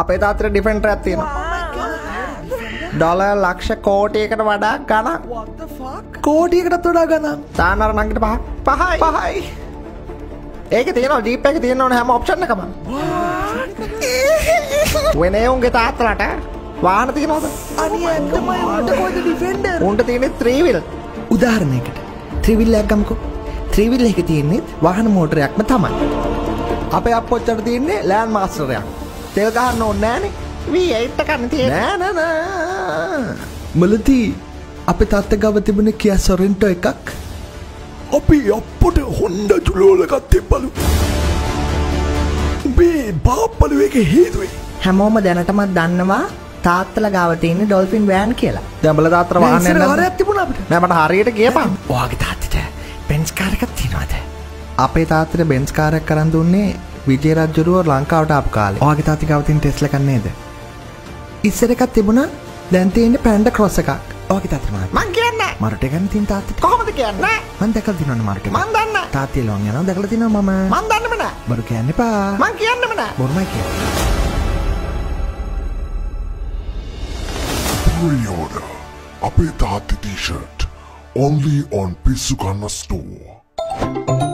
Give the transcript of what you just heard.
අපේ තාත්තට ඩිෆෙන්ටර් එකක් තියෙනවා. ඩොලර් ලක්ෂ කෝටියකට වඩා ගණන්. කෝටියකටත් වඩා ගණන් තානර නංගිට පහ පහයි පහයි. ඒක තියෙනවා ජීප් එක තියෙන්න ඕන හැම ඔප්ෂන් එකම. වෙන උන්ගේ තාත්තලට? අනි ඇත්තමයි උන්ට 3 wheel. උදාහරණයකට ත්‍රිවිල්ලයක් ගමකෝ ත්‍රිවිල්ල එක තියෙන්නේ වාහන මෝටරයක්ම තමයි අපේ අප්පොච්චට තියෙන්නේ ලෑන්ඩ් මාස්ටරයක්. තෙල් ගහන්න ඕනේ නෑනේ. V8 එකක් තියෙන්නේ. නෑ නෑ මලදී අපේ තාත්ත ගව තිබුණ කිය සොරෙන්ටෝ එකක් අපි අපපොට හොන්ඩ ජුලෝලකත් තිබ්බලු උබේ බාප්පලු එක හේතුවේ හැමෝම දැනටමත් දන්නවා තාත්තල ගාව තියෙන ඩොල්ෆින් වෑන් කියලා. දැන් බල තාත්තට වාහනයක් ඉස්සර නැද්ද? හරයක් තිබුණ අපිට නෑ මට හරියට කියපන්. ඔයාගේ තාත්තට පෙන්ස් කාරකක් තිනවාද අපේ තාත්තට බෙන්ස් කාරයක් කරන් දුන්නේ විජය රජුරුව ලංකාවට ආපු කාලේ. ඔයාගේ තාත්ති ගව තියෙන ටෙස්ලා කන්නේද ඉස්සර එකක් තිබුණා. දැන් තියෙන්නේ පැන්ඩ ක්‍රොස් එකක්. ඔයාගේ තාත්ත මහත් මං කියන්නේ මරට ගන්න තියෙන තාත්තට කොහොමද කියන්නේ? මං දැකලා තියෙනවනේ මරට මං දන්නේ. තාත්තිය ලොන් යනවා. දැකලා තියෙනවා මම. මං දන්නෙම නෑ. බරු කියන්න එපා. මං කියන්නෙම නෑ. බොරුමයි කියන්නේ. Pre-order අපේ තාත්ති t-shirt. Only on පිස්සු කන්න store